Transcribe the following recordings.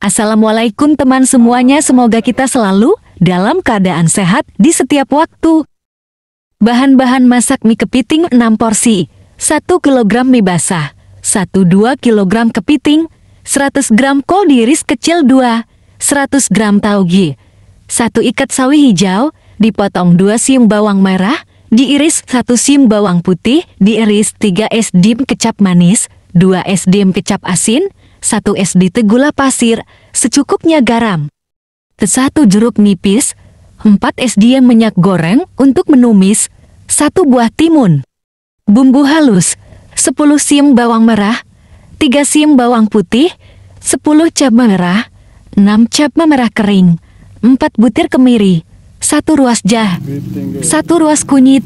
Assalamualaikum teman semuanya, semoga kita selalu dalam keadaan sehat di setiap waktu. Bahan-bahan masak mie kepiting 6 porsi, 1 kg mie basah, 1-2 kg kepiting, 100 gram kol diiris kecil 2, 100 gram tauge, 1 ikat sawi hijau, dipotong 2 siung bawang merah, diiris 1 siung bawang putih, diiris 3 es dim kecap manis, 2 es dim kecap asin, 1 SD gula pasir, secukupnya garam. Satu jeruk nipis, 4 SD minyak goreng untuk menumis, 1 buah timun. Bumbu halus, 10 siung bawang merah, 3 siung bawang putih, 10 cabai merah, 6 cabai merah kering, 4 butir kemiri, 1 ruas jah, 1 ruas kunyit,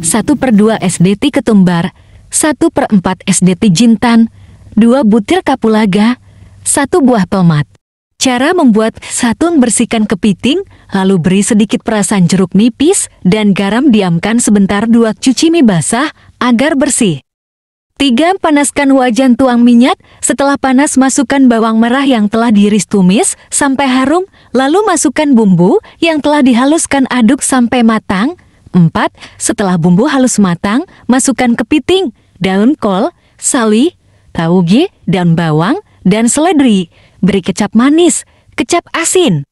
1 per 2 SDT ketumbar, 1 per 4 SDT jintan, 2 butir kapulaga, 1 buah tomat. Cara membuat satu bersihkan kepiting, lalu beri sedikit perasan jeruk nipis dan garam diamkan sebentar dua cuci mie basah agar bersih. 3. Panaskan wajan tuang minyak, setelah panas masukkan bawang merah yang telah diiris tumis sampai harum, lalu masukkan bumbu yang telah dihaluskan aduk sampai matang. 4. Setelah bumbu halus matang, masukkan kepiting, daun kol, sawi, tauge, daun bawang, dan seledri. Beri kecap manis, kecap asin.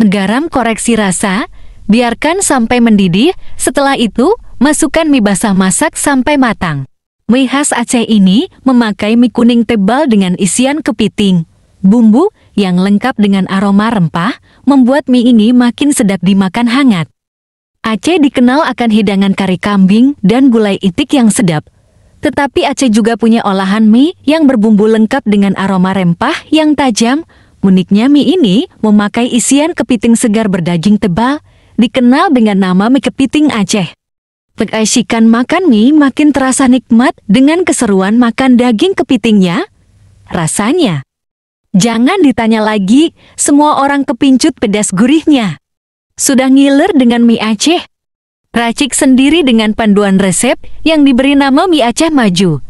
Garam koreksi rasa, biarkan sampai mendidih, setelah itu masukkan mie basah masak sampai matang. Mie khas Aceh ini memakai mie kuning tebal dengan isian kepiting. Bumbu yang lengkap dengan aroma rempah membuat mie ini makin sedap dimakan hangat. Aceh dikenal akan hidangan kari kambing dan gulai itik yang sedap. Tetapi Aceh juga punya olahan mie yang berbumbu lengkap dengan aroma rempah yang tajam. Uniknya mie ini memakai isian kepiting segar berdaging tebal, dikenal dengan nama mie kepiting Aceh. Keasikan makan mie makin terasa nikmat dengan keseruan makan daging kepitingnya. Rasanya. Jangan ditanya lagi, semua orang kepincut pedas gurihnya. Sudah ngiler dengan mie Aceh? Racik sendiri dengan panduan resep yang diberi nama mie Aceh Maju.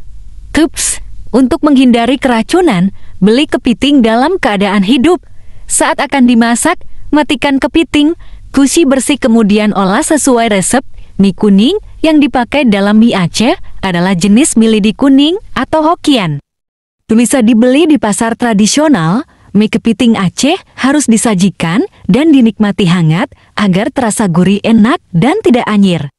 Tups, untuk menghindari keracunan, beli kepiting dalam keadaan hidup. Saat akan dimasak, matikan kepiting, kusi bersih kemudian olah sesuai resep. Mie kuning yang dipakai dalam mie Aceh adalah jenis milidi kuning atau Hokian. Bisa dibeli di pasar tradisional, Mie kepiting Aceh harus disajikan dan dinikmati hangat agar terasa gurih enak dan tidak anyir.